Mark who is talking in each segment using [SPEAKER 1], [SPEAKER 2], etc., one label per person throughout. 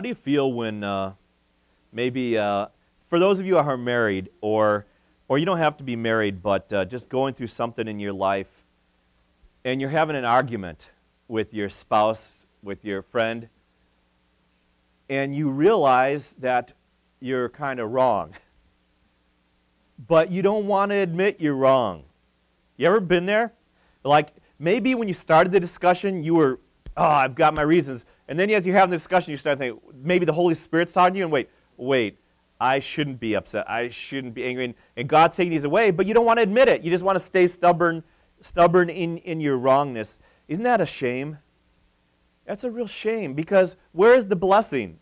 [SPEAKER 1] How do you feel when uh, maybe, uh, for those of you who are married, or, or you don't have to be married, but uh, just going through something in your life, and you're having an argument with your spouse, with your friend, and you realize that you're kind of wrong, but you don't want to admit you're wrong. You ever been there? Like maybe when you started the discussion, you were, oh, I've got my reasons. And then as you're having the discussion, you start thinking, maybe the Holy Spirit's talking to you, and wait, wait, I shouldn't be upset. I shouldn't be angry. And, and God's taking these away, but you don't want to admit it. You just want to stay stubborn, stubborn in, in your wrongness. Isn't that a shame? That's a real shame because where is the blessing?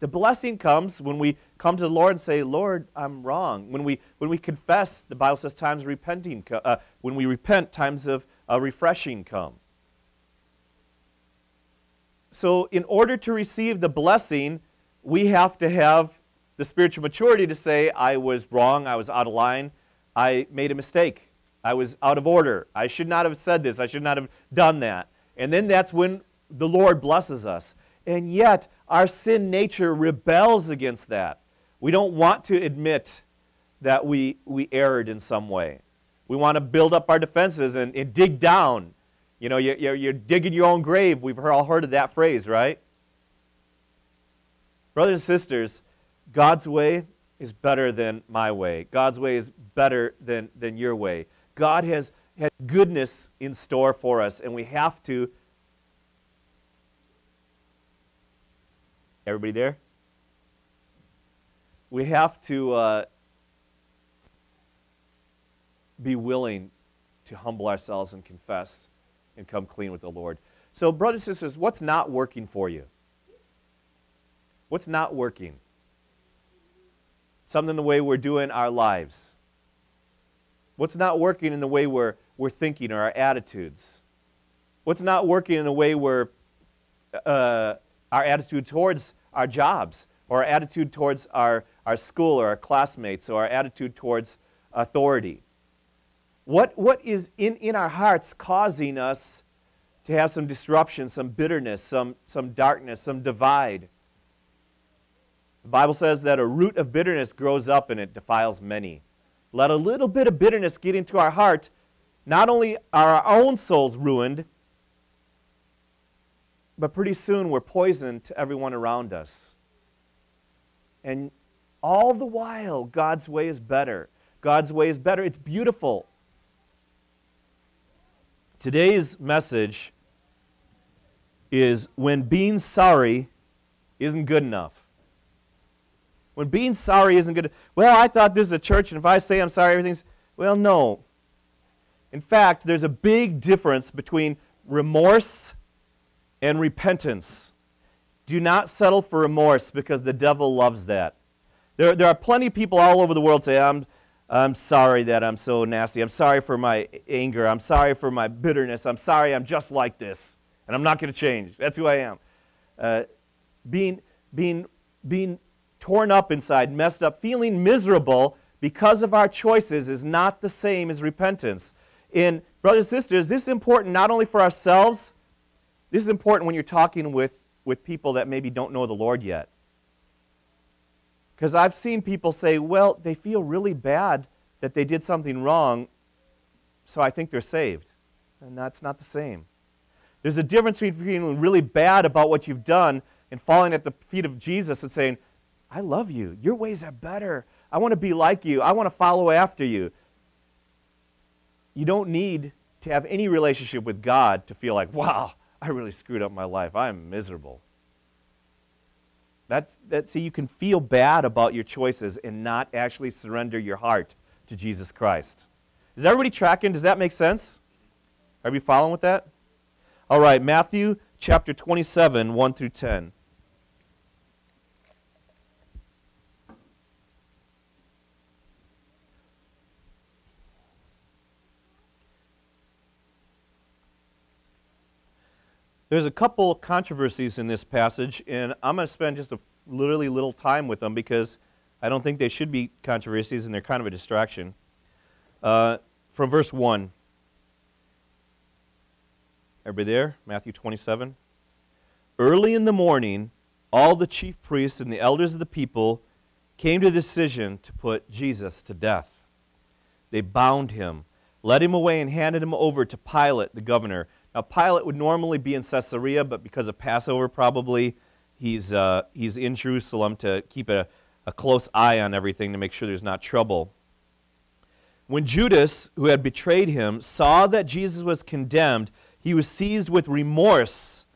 [SPEAKER 1] The blessing comes when we come to the Lord and say, Lord, I'm wrong. When we, when we confess, the Bible says times of repenting, uh, when we repent, times of uh, refreshing come. So, in order to receive the blessing, we have to have the spiritual maturity to say, I was wrong, I was out of line, I made a mistake, I was out of order, I should not have said this, I should not have done that. And then that's when the Lord blesses us. And yet, our sin nature rebels against that. We don't want to admit that we, we erred in some way. We want to build up our defenses and, and dig down you know, you're, you're digging your own grave. We've all heard of that phrase, right? Brothers and sisters, God's way is better than my way. God's way is better than, than your way. God has, has goodness in store for us, and we have to. Everybody there? We have to uh, be willing to humble ourselves and confess and come clean with the Lord. So, brothers and sisters, what's not working for you? What's not working? Something in the way we're doing our lives. What's not working in the way we're, we're thinking or our attitudes? What's not working in the way we're, uh, our attitude towards our jobs or our attitude towards our, our school or our classmates or our attitude towards authority? What, what is in, in our hearts causing us to have some disruption, some bitterness, some, some darkness, some divide? The Bible says that a root of bitterness grows up and it defiles many. Let a little bit of bitterness get into our heart. Not only are our own souls ruined, but pretty soon we're poison to everyone around us. And all the while, God's way is better. God's way is better. It's beautiful. Today's message is when being sorry isn't good enough. When being sorry isn't good, well, I thought this is a church, and if I say I'm sorry, everything's, well, no. In fact, there's a big difference between remorse and repentance. Do not settle for remorse because the devil loves that. There, there are plenty of people all over the world say, I'm, I'm sorry that I'm so nasty. I'm sorry for my anger. I'm sorry for my bitterness. I'm sorry I'm just like this. And I'm not going to change. That's who I am. Uh, being, being, being torn up inside, messed up, feeling miserable because of our choices is not the same as repentance. And, brothers and sisters, this is important not only for ourselves, this is important when you're talking with, with people that maybe don't know the Lord yet. Because I've seen people say, well, they feel really bad that they did something wrong, so I think they're saved. And that's not the same. There's a difference between feeling really bad about what you've done and falling at the feet of Jesus and saying, I love you. Your ways are better. I want to be like you. I want to follow after you. You don't need to have any relationship with God to feel like, wow, I really screwed up my life. I'm miserable. That's, that, see, you can feel bad about your choices and not actually surrender your heart to Jesus Christ. Is everybody tracking? Does that make sense? Are we following with that? All right, Matthew chapter 27, 1 through 10. There's a couple controversies in this passage, and I'm going to spend just a literally little time with them because I don't think they should be controversies and they're kind of a distraction. Uh, from verse 1. Everybody there? Matthew 27. Early in the morning, all the chief priests and the elders of the people came to the decision to put Jesus to death. They bound him, led him away, and handed him over to Pilate, the governor. Now, Pilate would normally be in Caesarea, but because of Passover, probably he's, uh, he's in Jerusalem to keep a, a close eye on everything to make sure there's not trouble. When Judas, who had betrayed him, saw that Jesus was condemned, he was seized with remorse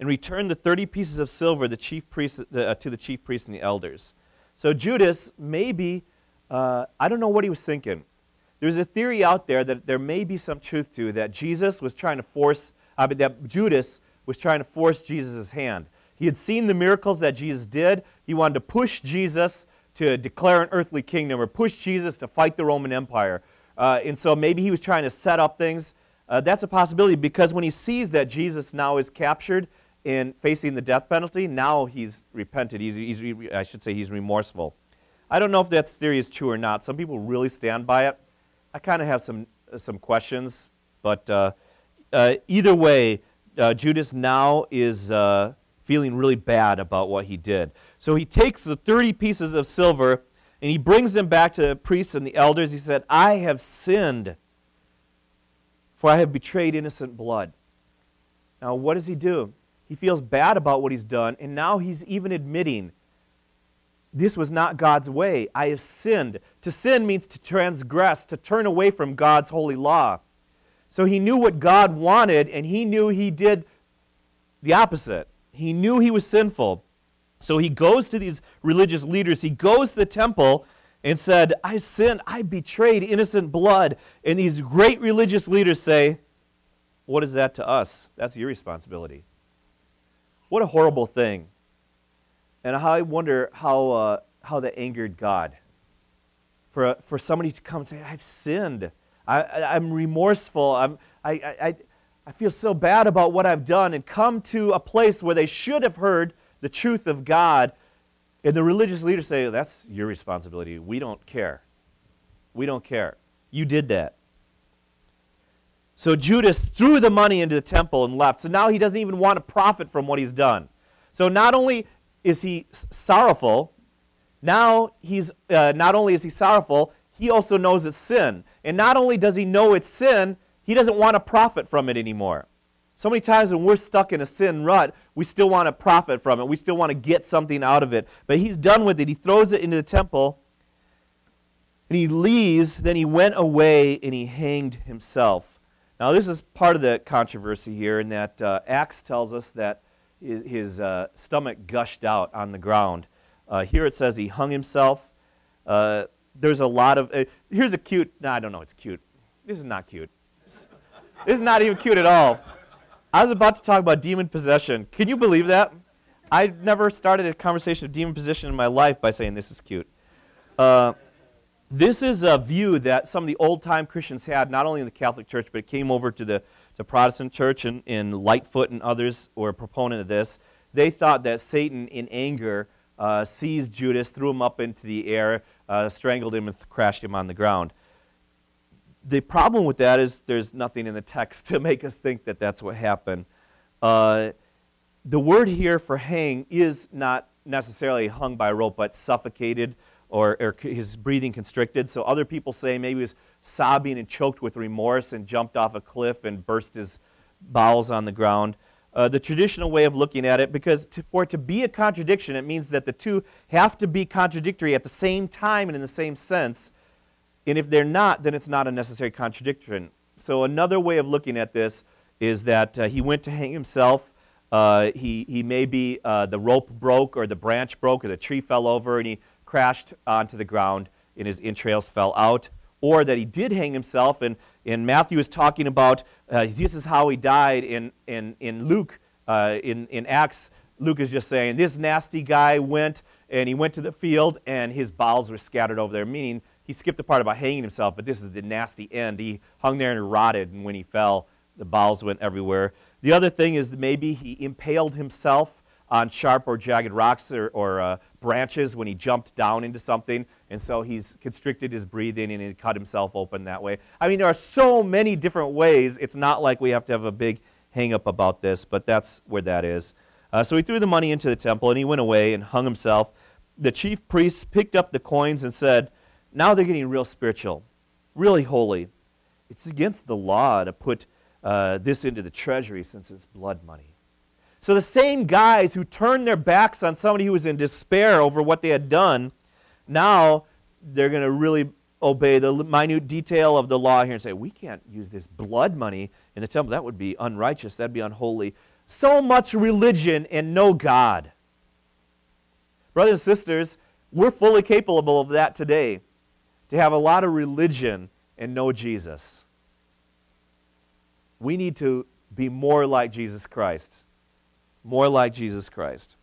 [SPEAKER 1] and returned the 30 pieces of silver the chief priest, uh, to the chief priests and the elders. So Judas, maybe, uh, I don't know what he was thinking. There's a theory out there that there may be some truth to that Jesus was trying to force, uh, that Judas was trying to force Jesus' hand. He had seen the miracles that Jesus did. He wanted to push Jesus to declare an earthly kingdom or push Jesus to fight the Roman Empire. Uh, and so maybe he was trying to set up things. Uh, that's a possibility because when he sees that Jesus now is captured and facing the death penalty, now he's repented. He's, he's, I should say he's remorseful. I don't know if that theory is true or not. Some people really stand by it. I kind of have some, some questions, but uh, uh either way, uh, Judas now is uh, feeling really bad about what he did. So he takes the 30 pieces of silver and he brings them back to the priests and the elders. He said, I have sinned, for I have betrayed innocent blood. Now, what does he do? He feels bad about what he's done, and now he's even admitting this was not God's way. I have sinned. To sin means to transgress, to turn away from God's holy law. So he knew what God wanted, and he knew he did the opposite. He knew he was sinful. So he goes to these religious leaders, he goes to the temple and said, I sinned, I betrayed innocent blood. And these great religious leaders say, What is that to us? That's your responsibility. What a horrible thing. And I wonder how, uh, how that angered God. For, for somebody to come and say, I've sinned. I, am remorseful. I'm, I, I, I feel so bad about what I've done, and come to a place where they should have heard the truth of God, and the religious leaders say, That's your responsibility. We don't care. We don't care. You did that. So Judas threw the money into the temple and left. So now he doesn't even want to profit from what he's done. So not only is he sorrowful, now he's uh, not only is he sorrowful, he also knows it's sin. And not only does he know it's sin, he doesn't want to profit from it anymore. So many times when we're stuck in a sin rut, we still want to profit from it. We still want to get something out of it. But he's done with it. He throws it into the temple and he leaves. Then he went away and he hanged himself. Now, this is part of the controversy here in that uh, Acts tells us that his, his uh, stomach gushed out on the ground. Uh, here it says he hung himself. Uh, there's a lot of. Uh, here's a cute. No, I don't know. It's cute. This is not cute. This is not even cute at all. I was about to talk about demon possession. Can you believe that? I never started a conversation of demon possession in my life by saying this is cute. Uh, this is a view that some of the old time Christians had, not only in the Catholic Church, but it came over to the, the Protestant Church and in Lightfoot and others were a proponent of this. They thought that Satan, in anger, uh, seized Judas, threw him up into the air, uh, strangled him, and th- crashed him on the ground the problem with that is there's nothing in the text to make us think that that's what happened. Uh, the word here for hang is not necessarily hung by a rope, but suffocated or, or, his breathing constricted. So other people say maybe he was sobbing and choked with remorse and jumped off a cliff and burst his bowels on the ground. Uh, the traditional way of looking at it, because to, for it to be a contradiction, it means that the two have to be contradictory at the same time and in the same sense. And if they're not, then it's not a necessary contradiction. So another way of looking at this is that uh, he went to hang himself. Uh, he, he maybe uh, the rope broke or the branch broke or the tree fell over and he crashed onto the ground and his entrails fell out. Or that he did hang himself and, and Matthew is talking about uh, this is how he died. In, in, in Luke, uh, in, in Acts, Luke is just saying this nasty guy went and he went to the field and his bowels were scattered over there, meaning he skipped the part about hanging himself, but this is the nasty end. He hung there and rotted, and when he fell, the bowels went everywhere. The other thing is maybe he impaled himself on sharp or jagged rocks or, or uh, branches when he jumped down into something, and so he's constricted his breathing and he cut himself open that way. I mean, there are so many different ways. It's not like we have to have a big hang up about this, but that's where that is. Uh, so he threw the money into the temple and he went away and hung himself. The chief priests picked up the coins and said, Now they're getting real spiritual, really holy. It's against the law to put uh, this into the treasury since it's blood money. So the same guys who turned their backs on somebody who was in despair over what they had done, now they're going to really obey the minute detail of the law here and say, we can't use this blood money in the temple. That would be unrighteous. That'd be unholy. So much religion and no God. Brothers and sisters, we're fully capable of that today, to have a lot of religion and no Jesus. We need to be more like Jesus Christ. More like Jesus Christ.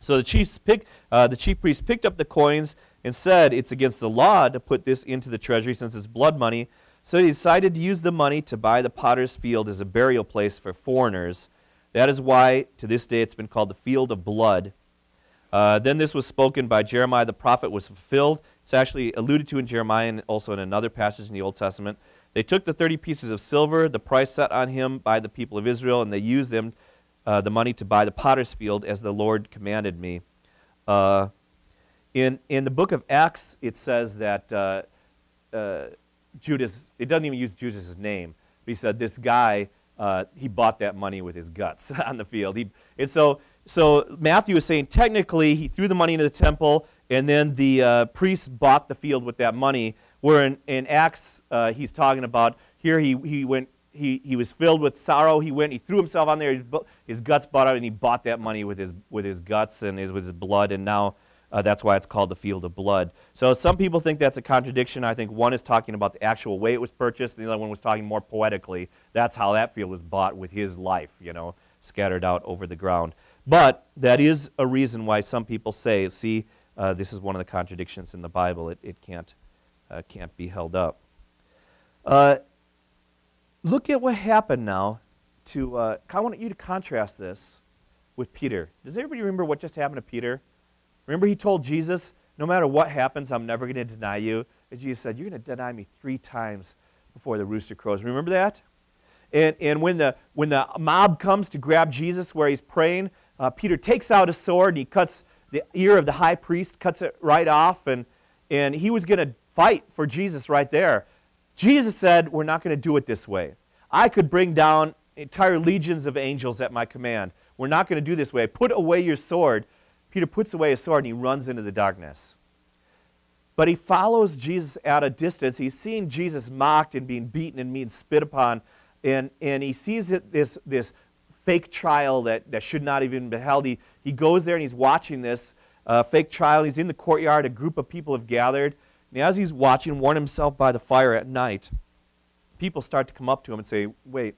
[SPEAKER 1] So the, chiefs pick, uh, the chief priest picked up the coins and said it's against the law to put this into the treasury since it's blood money. So he decided to use the money to buy the potter's field as a burial place for foreigners. That is why to this day it's been called the field of blood. Uh, then this was spoken by Jeremiah the prophet was fulfilled. It's actually alluded to in Jeremiah and also in another passage in the Old Testament. They took the 30 pieces of silver, the price set on him by the people of Israel, and they used them, uh, the money, to buy the potter's field as the Lord commanded me. Uh, in, in the book of Acts, it says that uh, uh, Judas, it doesn't even use Judas' name, but he said this guy, uh, he bought that money with his guts on the field. He, and so, so Matthew is saying technically he threw the money into the temple, and then the uh, priests bought the field with that money. Where in, in Acts, he's talking about here he, he went he, he was filled with sorrow. He went, he threw himself on there, his, guts bought out, and he bought that money with his, with his guts and his, with his blood. And now uh, that's why it's called the field of blood. So some people think that's a contradiction. I think one is talking about the actual way it was purchased, and the other one was talking more poetically. That's how that field was bought with his life, you know, scattered out over the ground. But that is a reason why some people say, see, uh, this is one of the contradictions in the Bible. It, it can't, uh, can't be held up. Look at what happened now to, uh, I want you to contrast this with Peter. Does everybody remember what just happened to Peter? Remember, he told Jesus, No matter what happens, I'm never going to deny you. And Jesus said, You're going to deny me three times before the rooster crows. Remember that? And, and when, the, when the mob comes to grab Jesus where he's praying, uh, Peter takes out a sword and he cuts the ear of the high priest, cuts it right off, and, and he was going to fight for Jesus right there. Jesus said, We're not going to do it this way. I could bring down entire legions of angels at my command. We're not going to do this way. Put away your sword Peter puts away his sword and he runs into the darkness. But he follows Jesus at a distance. He's seeing Jesus mocked and being beaten and being spit upon. And, and he sees it, this, this fake trial that, that should not even be held. He, he goes there and he's watching this uh, fake trial. He's in the courtyard. A group of people have gathered. And as he's watching, warm himself by the fire at night, people start to come up to him and say, Wait,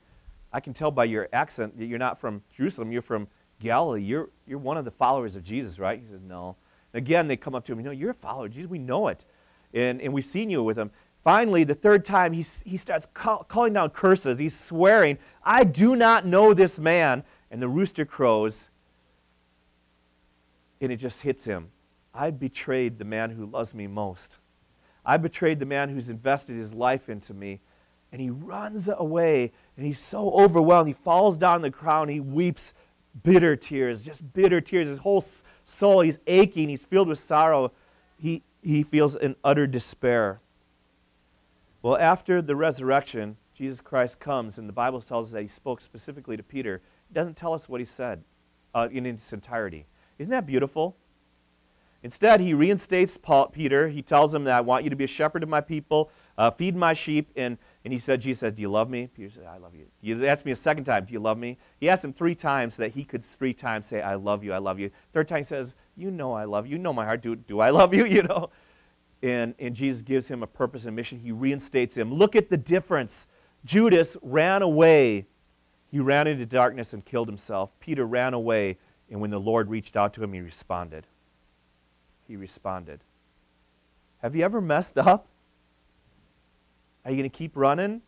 [SPEAKER 1] I can tell by your accent that you're not from Jerusalem. You're from Galilee, you're, you're one of the followers of Jesus, right? He says, No. Again, they come up to him, No, you're a follower of Jesus. We know it. And, and we've seen you with him. Finally, the third time, he, he starts call, calling down curses. He's swearing, I do not know this man. And the rooster crows, and it just hits him. I betrayed the man who loves me most. I betrayed the man who's invested his life into me. And he runs away, and he's so overwhelmed. He falls down the ground, he weeps bitter tears, just bitter tears. His whole soul, he's aching, he's filled with sorrow. He, he feels an utter despair. Well, after the resurrection, Jesus Christ comes, and the Bible tells us that he spoke specifically to Peter. It doesn't tell us what he said uh, in its entirety. Isn't that beautiful? Instead, he reinstates Paul, Peter. He tells him that I want you to be a shepherd of my people, uh, feed my sheep, and and he said, Jesus says, Do you love me? Peter said, I love you. He asked me a second time, Do you love me? He asked him three times so that he could three times say, I love you, I love you. Third time he says, You know I love you. You know my heart. Do, do I love you? You know? And, and Jesus gives him a purpose and mission. He reinstates him. Look at the difference. Judas ran away. He ran into darkness and killed himself. Peter ran away, and when the Lord reached out to him, he responded. He responded. Have you ever messed up? Are you going to keep running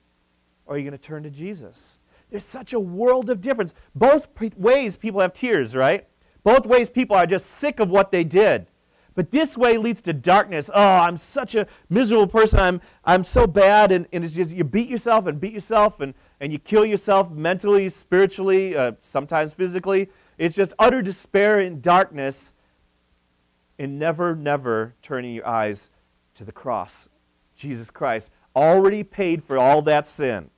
[SPEAKER 1] or are you going to turn to Jesus? There's such a world of difference. Both ways people have tears, right? Both ways people are just sick of what they did. But this way leads to darkness. Oh, I'm such a miserable person. I'm, I'm so bad. And, and it's just you beat yourself and beat yourself and, and you kill yourself mentally, spiritually, uh, sometimes physically. It's just utter despair and darkness and never, never turning your eyes to the cross. Jesus Christ already paid for all that sin.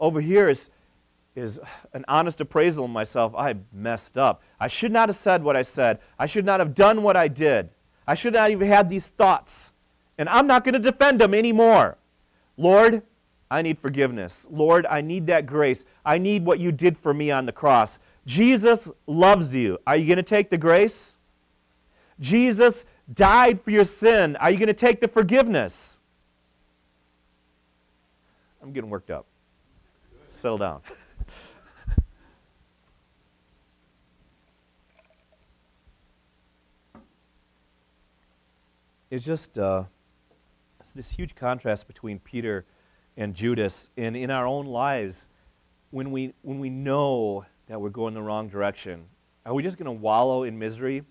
[SPEAKER 1] Over here is, is an honest appraisal of myself. I messed up. I should not have said what I said. I should not have done what I did. I should not even had these thoughts. And I'm not going to defend them anymore. Lord, I need forgiveness. Lord, I need that grace. I need what you did for me on the cross. Jesus loves you. Are you going to take the grace? Jesus died for your sin. Are you going to take the forgiveness? I'm getting worked up. Settle down. it's just uh, it's this huge contrast between Peter and Judas. And in our own lives, when we, when we know that we're going the wrong direction, are we just going to wallow in misery?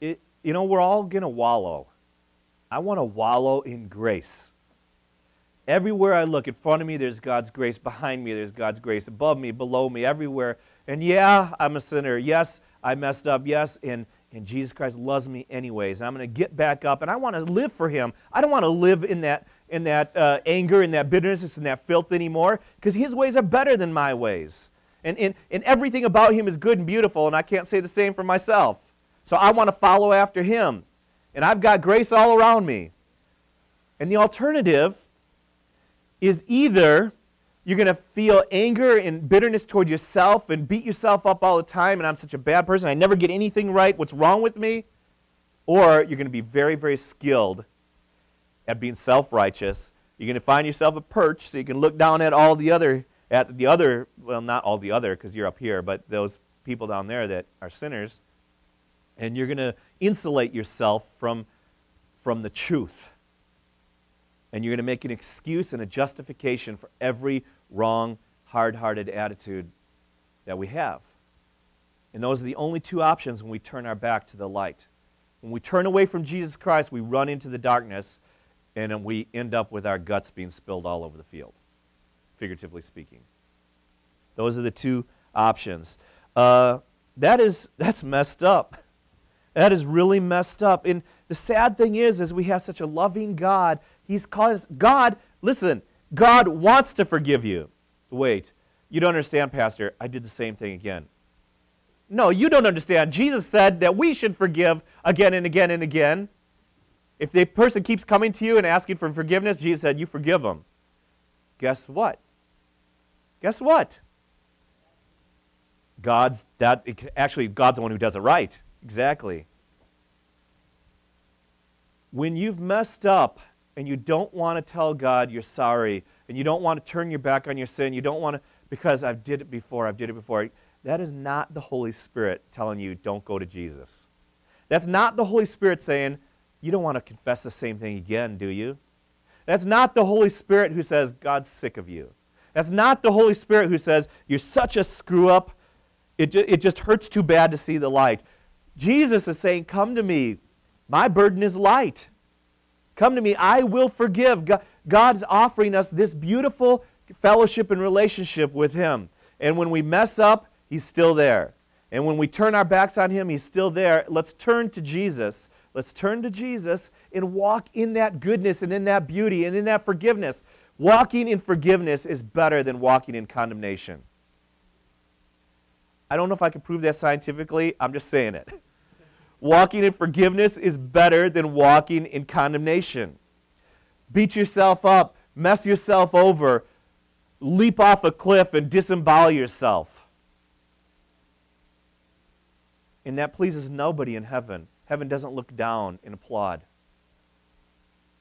[SPEAKER 1] It, you know, we're all going to wallow. I want to wallow in grace. Everywhere I look, in front of me, there's God's grace. Behind me, there's God's grace. Above me, below me, everywhere. And yeah, I'm a sinner. Yes, I messed up. Yes, and, and Jesus Christ loves me anyways. And I'm going to get back up, and I want to live for Him. I don't want to live in that, in that uh, anger, in that bitterness, in that filth anymore, because His ways are better than my ways. And, and, and everything about Him is good and beautiful, and I can't say the same for myself. So I want to follow after him. And I've got grace all around me. And the alternative is either you're going to feel anger and bitterness toward yourself and beat yourself up all the time, and I'm such a bad person, I never get anything right, what's wrong with me? Or you're going to be very, very skilled at being self righteous. You're going to find yourself a perch so you can look down at all the other, at the other, well, not all the other because you're up here, but those people down there that are sinners and you're going to insulate yourself from, from the truth. And you're going to make an excuse and a justification for every wrong, hard hearted attitude that we have. And those are the only two options when we turn our back to the light. When we turn away from Jesus Christ, we run into the darkness and we end up with our guts being spilled all over the field, figuratively speaking. Those are the two options. Uh, that is, that's messed up. That is really messed up. And the sad thing is, is we have such a loving God. He's caused God, listen, God wants to forgive you. Wait, you don't understand, Pastor. I did the same thing again. No, you don't understand. Jesus said that we should forgive again and again and again. If the person keeps coming to you and asking for forgiveness, Jesus said, you forgive them. Guess what? Guess what? God's that actually God's the one who does it right. Exactly. When you've messed up and you don't want to tell God you're sorry and you don't want to turn your back on your sin, you don't want to, because I've did it before, I've did it before, that is not the Holy Spirit telling you don't go to Jesus. That's not the Holy Spirit saying, you don't want to confess the same thing again, do you? That's not the Holy Spirit who says, God's sick of you. That's not the Holy Spirit who says, you're such a screw up, it, ju- it just hurts too bad to see the light. Jesus is saying, Come to me. My burden is light. Come to me. I will forgive. God's offering us this beautiful fellowship and relationship with Him. And when we mess up, He's still there. And when we turn our backs on Him, He's still there. Let's turn to Jesus. Let's turn to Jesus and walk in that goodness and in that beauty and in that forgiveness. Walking in forgiveness is better than walking in condemnation. I don't know if I can prove that scientifically. I'm just saying it. Walking in forgiveness is better than walking in condemnation. Beat yourself up, mess yourself over, leap off a cliff and disembowel yourself. And that pleases nobody in heaven. Heaven doesn't look down and applaud.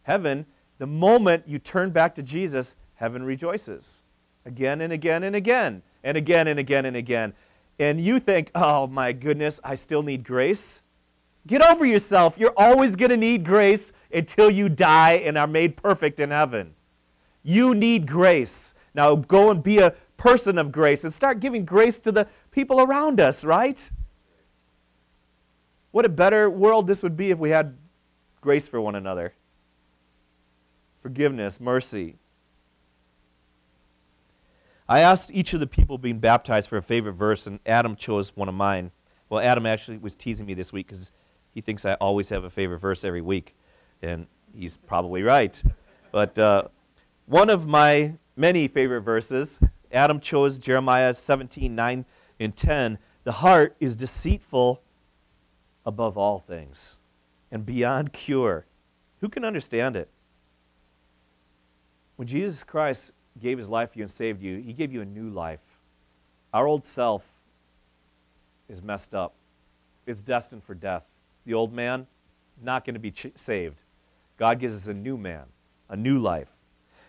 [SPEAKER 1] Heaven, the moment you turn back to Jesus, heaven rejoices again and again and again and again and again and again and you think, oh my goodness, I still need grace, get over yourself. You're always going to need grace until you die and are made perfect in heaven. You need grace. Now go and be a person of grace and start giving grace to the people around us, right? What a better world this would be if we had grace for one another. Forgiveness, mercy. I asked each of the people being baptized for a favorite verse, and Adam chose one of mine. Well, Adam actually was teasing me this week because he thinks I always have a favorite verse every week, and he's probably right. But uh, one of my many favorite verses, Adam chose Jeremiah 17 9 and 10. The heart is deceitful above all things and beyond cure. Who can understand it? When Jesus Christ gave his life for you and saved you, he gave you a new life. Our old self is messed up, it's destined for death. The old man, not going to be ch- saved. God gives us a new man, a new life.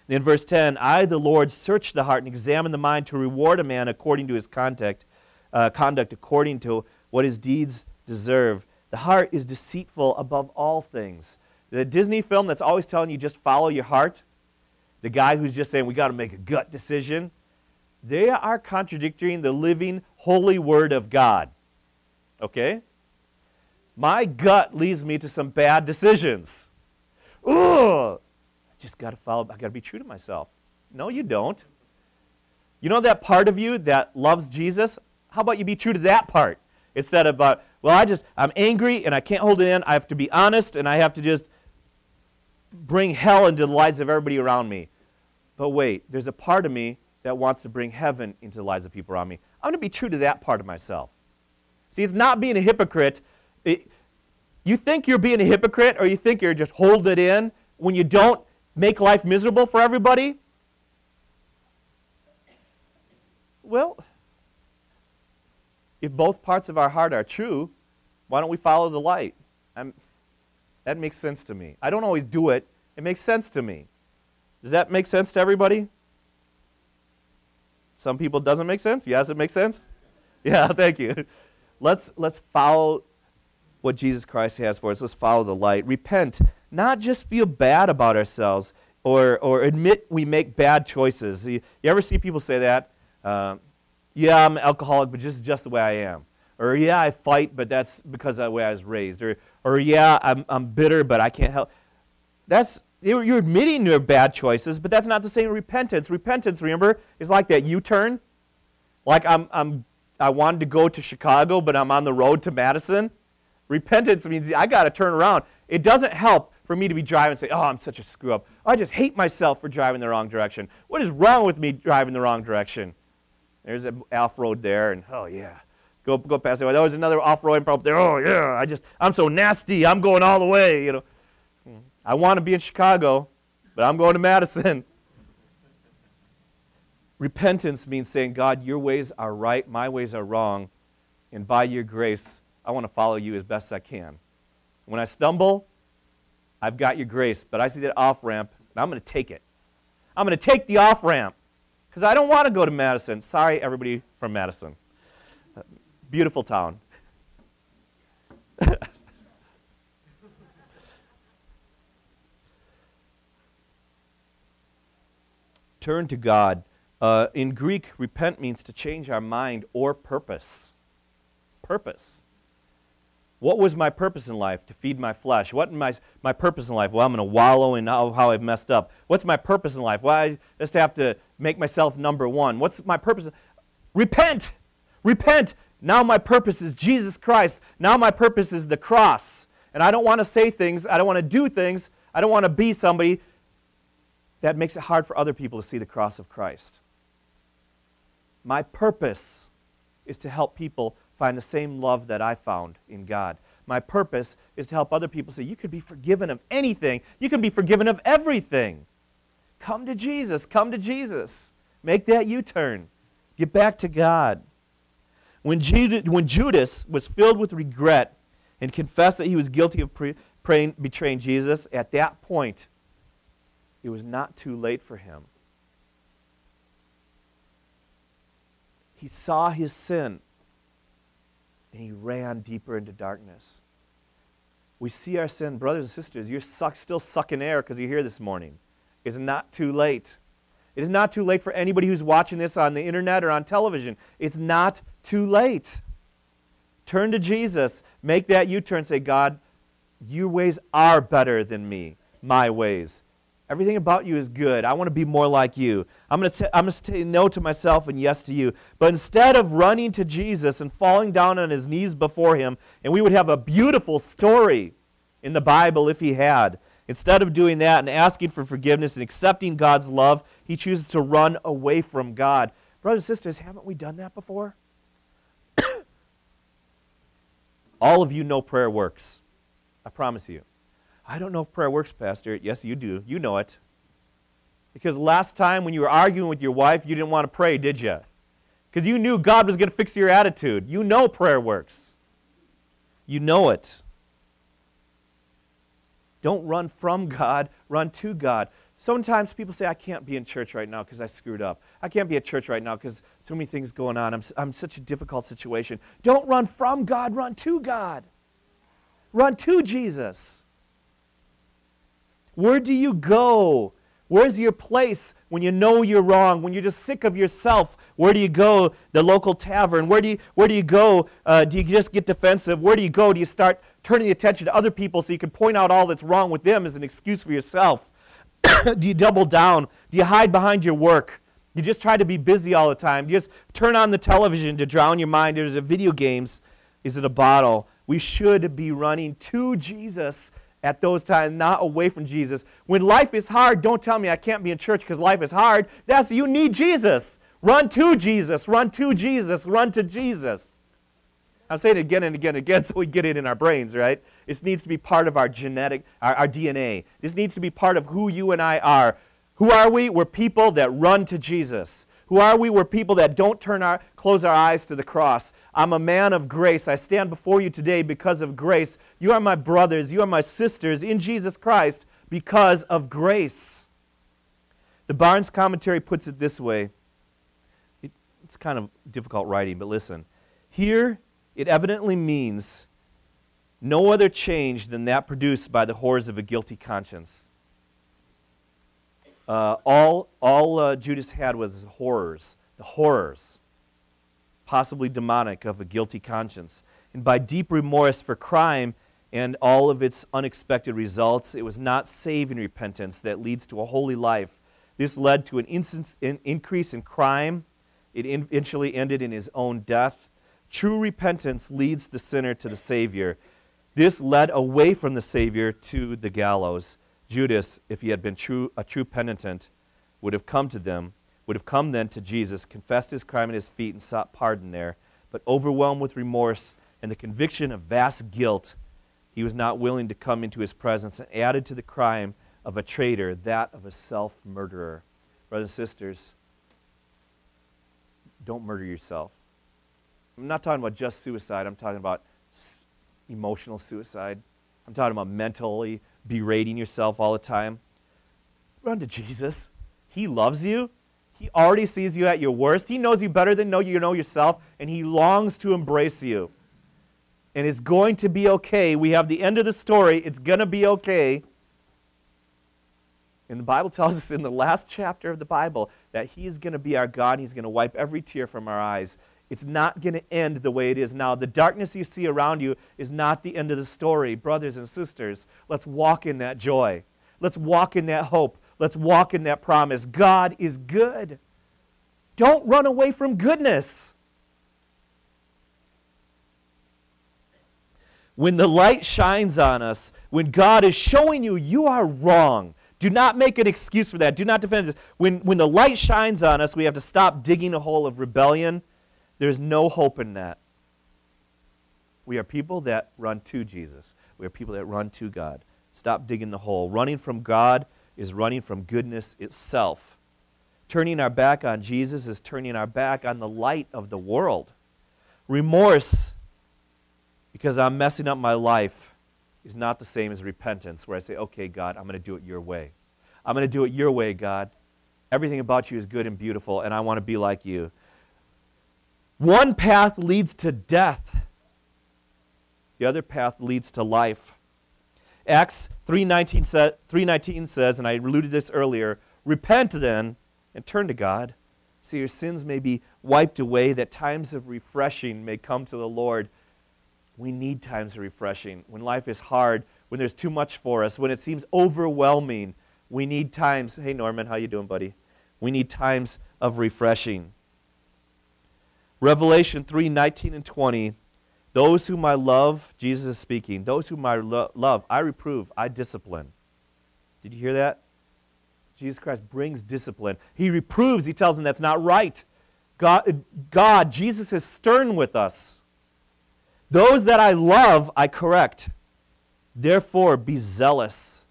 [SPEAKER 1] And in verse 10, I, the Lord, search the heart and examine the mind to reward a man according to his conduct, uh, conduct according to what his deeds deserve. The heart is deceitful above all things. The Disney film that's always telling you just follow your heart, the guy who's just saying we got to make a gut decision, they are contradicting the living, holy word of God. Okay? My gut leads me to some bad decisions. Ugh! I just got to follow, I got to be true to myself. No, you don't. You know that part of you that loves Jesus? How about you be true to that part instead of, uh, well, I just, I'm angry and I can't hold it in. I have to be honest and I have to just bring hell into the lives of everybody around me. But wait, there's a part of me that wants to bring heaven into the lives of people around me. I'm going to be true to that part of myself. See, it's not being a hypocrite. It, you think you're being a hypocrite or you think you're just holding it in when you don't make life miserable for everybody? Well, if both parts of our heart are true, why don't we follow the light? I'm, that makes sense to me. I don't always do it, it makes sense to me. Does that make sense to everybody? Some people doesn't make sense? Yes, it makes sense? Yeah, thank you. Let's, let's follow what Jesus Christ has for us. Let's follow the light. Repent, not just feel bad about ourselves or, or admit we make bad choices. You, you ever see people say that? Uh, yeah, I'm an alcoholic, but just just the way I am. Or yeah, I fight, but that's because of the way I was raised. Or or yeah, I'm I'm bitter, but I can't help. That's you're, admitting your bad choices, but that's not the same repentance. Repentance, remember, is like that U-turn. Like I'm I'm I wanted to go to Chicago, but I'm on the road to Madison. Repentance means I got to turn around. It doesn't help for me to be driving and say, "Oh, I'm such a screw up. I just hate myself for driving the wrong direction. What is wrong with me driving the wrong direction?" There's an off road there, and oh yeah, go go past. Oh, there was another off road problem there. Oh yeah, I just I'm so nasty. I'm going all the way. You know, I want to be in Chicago, but I'm going to Madison. Repentance means saying, God, your ways are right, my ways are wrong, and by your grace, I want to follow you as best I can. When I stumble, I've got your grace, but I see that off ramp, and I'm going to take it. I'm going to take the off ramp because I don't want to go to Madison. Sorry, everybody from Madison. Beautiful town. Turn to God. Uh, in Greek, repent means to change our mind or purpose. Purpose. What was my purpose in life? To feed my flesh. What my, my purpose in life? Well, I'm going to wallow in how, how I've messed up. What's my purpose in life? Well, I just have to make myself number one. What's my purpose? Repent! Repent! Now my purpose is Jesus Christ. Now my purpose is the cross. And I don't want to say things, I don't want to do things, I don't want to be somebody that makes it hard for other people to see the cross of Christ. My purpose is to help people find the same love that I found in God. My purpose is to help other people say, you can be forgiven of anything, you can be forgiven of everything. Come to Jesus, come to Jesus. Make that U turn. Get back to God. When, when Judas was filled with regret and confessed that he was guilty of pre- praying, betraying Jesus, at that point, it was not too late for him. He saw his sin and he ran deeper into darkness. We see our sin, brothers and sisters, you're suck, still sucking air because you're here this morning. It's not too late. It is not too late for anybody who's watching this on the internet or on television. It's not too late. Turn to Jesus. Make that U turn. Say, God, your ways are better than me, my ways. Everything about you is good. I want to be more like you. I'm going to I'm going to say no to myself and yes to you. But instead of running to Jesus and falling down on his knees before him, and we would have a beautiful story in the Bible if he had. Instead of doing that and asking for forgiveness and accepting God's love, he chooses to run away from God. Brothers and sisters, haven't we done that before? All of you know prayer works. I promise you. I don't know if prayer works, Pastor. Yes, you do. You know it. Because last time when you were arguing with your wife, you didn't want to pray, did you? Because you knew God was going to fix your attitude. You know prayer works. You know it. Don't run from God, run to God. Sometimes people say, I can't be in church right now because I screwed up. I can't be at church right now because so many things going on. I'm, I'm such a difficult situation. Don't run from God, run to God. Run to Jesus. Where do you go? Where's your place when you know you're wrong, when you're just sick of yourself? Where do you go? The local tavern. Where do you, where do, you go? Uh, do you just get defensive? Where do you go? Do you start turning the attention to other people so you can point out all that's wrong with them as an excuse for yourself? do you double down? Do you hide behind your work? You just try to be busy all the time? Do you just turn on the television to drown your mind? Is it video games? Is it a bottle? We should be running to Jesus at those times, not away from Jesus. When life is hard, don't tell me I can't be in church because life is hard. That's you need Jesus. Run to Jesus, run to Jesus, run to Jesus. I'm saying it again and again and again so we get it in our brains, right? This needs to be part of our genetic, our, our DNA. This needs to be part of who you and I are. Who are we? We're people that run to Jesus. Who are we? We're people that don't turn our, close our eyes to the cross. I'm a man of grace. I stand before you today because of grace. You are my brothers. You are my sisters in Jesus Christ because of grace. The Barnes commentary puts it this way. It, it's kind of difficult writing, but listen. Here, it evidently means no other change than that produced by the horrors of a guilty conscience. Uh, all all uh, Judas had was horrors, the horrors, possibly demonic, of a guilty conscience. And by deep remorse for crime and all of its unexpected results, it was not saving repentance that leads to a holy life. This led to an instance, in, increase in crime. It eventually ended in his own death. True repentance leads the sinner to the Savior. This led away from the Savior to the gallows. Judas, if he had been true, a true penitent, would have come to them, would have come then to Jesus, confessed his crime at his feet, and sought pardon there. But overwhelmed with remorse and the conviction of vast guilt, he was not willing to come into his presence and added to the crime of a traitor that of a self murderer. Brothers and sisters, don't murder yourself. I'm not talking about just suicide, I'm talking about emotional suicide. I'm talking about mentally berating yourself all the time. Run to Jesus. He loves you. He already sees you at your worst. He knows you better than know you know yourself, and he longs to embrace you. And it's going to be okay. We have the end of the story. It's going to be okay. And the Bible tells us in the last chapter of the Bible that He's going to be our God. He's going to wipe every tear from our eyes. It's not going to end the way it is now. The darkness you see around you is not the end of the story. Brothers and sisters, let's walk in that joy. Let's walk in that hope. Let's walk in that promise. God is good. Don't run away from goodness. When the light shines on us, when God is showing you you are wrong, do not make an excuse for that. Do not defend it. When, when the light shines on us, we have to stop digging a hole of rebellion there's no hope in that. We are people that run to Jesus. We are people that run to God. Stop digging the hole. Running from God is running from goodness itself. Turning our back on Jesus is turning our back on the light of the world. Remorse, because I'm messing up my life, is not the same as repentance, where I say, okay, God, I'm going to do it your way. I'm going to do it your way, God. Everything about you is good and beautiful, and I want to be like you. One path leads to death. The other path leads to life. Acts 3:19 sa- 3:19 says, and I alluded to this earlier, repent then and turn to God so your sins may be wiped away that times of refreshing may come to the Lord. We need times of refreshing. When life is hard, when there's too much for us, when it seems overwhelming, We need times. Hey Norman, how you doing, buddy? We need times of refreshing. Revelation 3 19 and 20. Those whom I love, Jesus is speaking, those whom I lo- love, I reprove, I discipline. Did you hear that? Jesus Christ brings discipline. He reproves, he tells them that's not right. God, God, Jesus is stern with us. Those that I love, I correct. Therefore, be zealous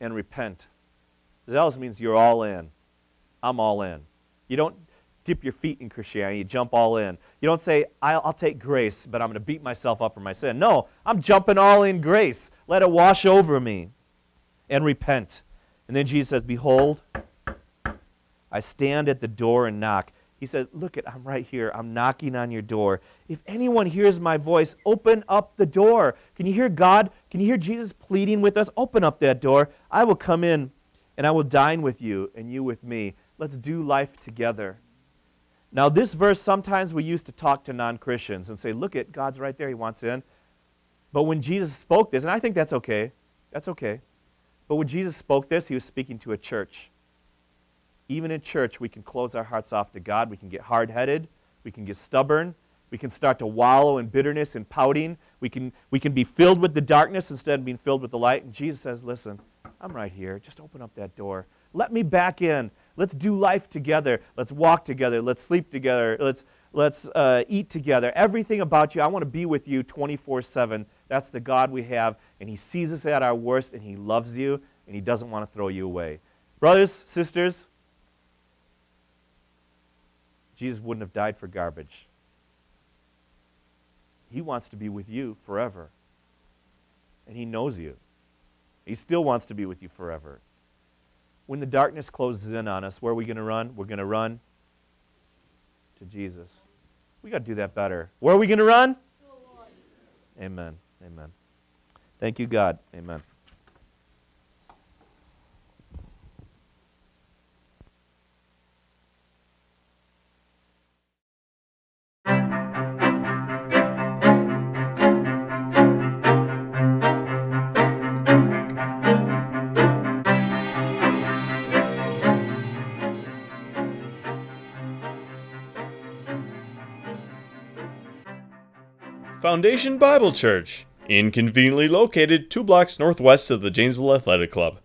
[SPEAKER 1] and repent. Zealous means you're all in. I'm all in. You don't dip your feet in Christianity, you jump all in. You don't say, I'll, I'll take grace, but I'm going to beat myself up for my sin. No, I'm jumping all in grace. Let it wash over me and repent. And then Jesus says, Behold, I stand at the door and knock. He said, Look at, I'm right here. I'm knocking on your door. If anyone hears my voice, open up the door. Can you hear God? Can you hear Jesus pleading with us? Open up that door. I will come in and I will dine with you and you with me. Let's do life together. Now, this verse, sometimes we used to talk to non Christians and say, Look at, God's right there. He wants in. But when Jesus spoke this, and I think that's okay, that's okay. But when Jesus spoke this, he was speaking to a church. Even in church, we can close our hearts off to God. We can get hard headed. We can get stubborn. We can start to wallow in bitterness and pouting. We can, we can be filled with the darkness instead of being filled with the light. And Jesus says, Listen, I'm right here. Just open up that door. Let me back in. Let's do life together. Let's walk together. Let's sleep together. Let's, let's uh, eat together. Everything about you, I want to be with you 24 7. That's the God we have. And He sees us at our worst, and He loves you, and He doesn't want to throw you away. Brothers, sisters, Jesus wouldn't have died for garbage. He wants to be with you forever. And He knows you. He still wants to be with you forever. When the darkness closes in on us, where are we going to run? We're going to run to Jesus. We got to do that better. Where are we going to run? Amen. Amen. Thank you, God. Amen.
[SPEAKER 2] Foundation Bible Church, inconveniently located two blocks northwest of the Janesville Athletic Club.